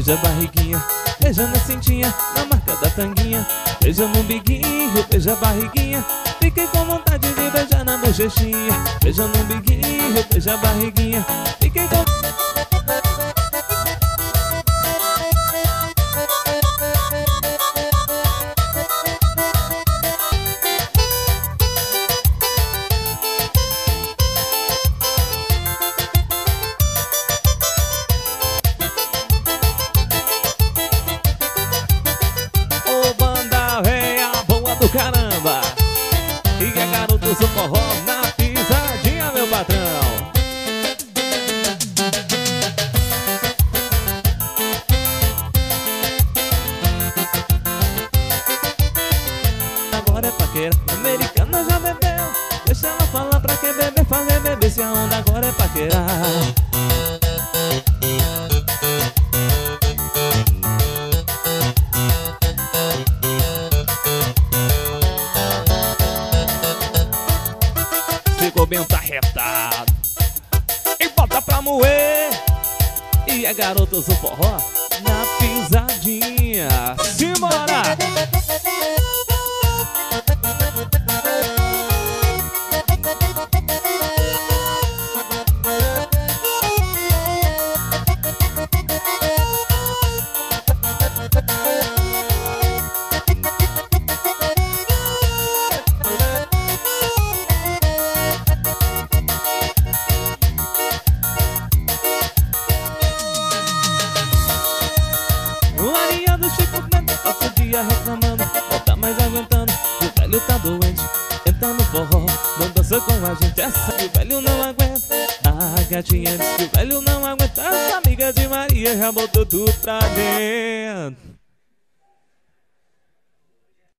beija a barriguinha, beija na cintinha, na marca da tanguinha. Beija no biguinho, beija a barriguinha. Fiquei com vontade de beijar na bochechinha. Beija no biguinho, beija a barriguinha. Fiquei com do caramba. E é garoto do forró na pisadinha, meu patrão. Agora é paquera, americana já bebeu. Deixa ela falar pra que beber, fazer beber Se a onda. Agora é paquerar Ficou bem tarretado E bota pra moer. E é garotos do forró Na pisadinha. Simbora! Do Chico Bento Passa o dia reclamando Não tá mais aguentando O velho tá doente Entra no forró Não dança com a gente Essa que o velho não aguenta A gatinha diz que o velho não aguenta As amigas de Maria já botou tudo pra dentro